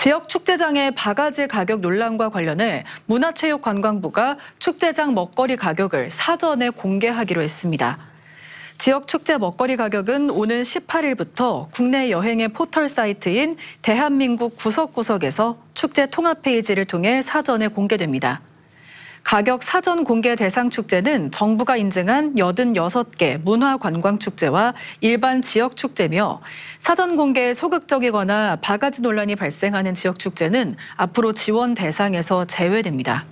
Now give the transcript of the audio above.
지역 축제장의 바가지 가격 논란과 관련해 문화체육관광부가 축제장 먹거리 가격을 사전에 공개하기로 했습니다. 지역 축제 먹거리 가격은 오는 18일부터 국내 여행의 포털 사이트인 대한민국 구석구석에서 축제 통합 페이지를 통해 사전에 공개됩니다. 가격 사전 공개 대상 축제는 정부가 인증한 86개 문화관광축제와 일반 지역축제며 사전 공개에 소극적이거나 바가지 논란이 발생하는 지역축제는 앞으로 지원 대상에서 제외됩니다.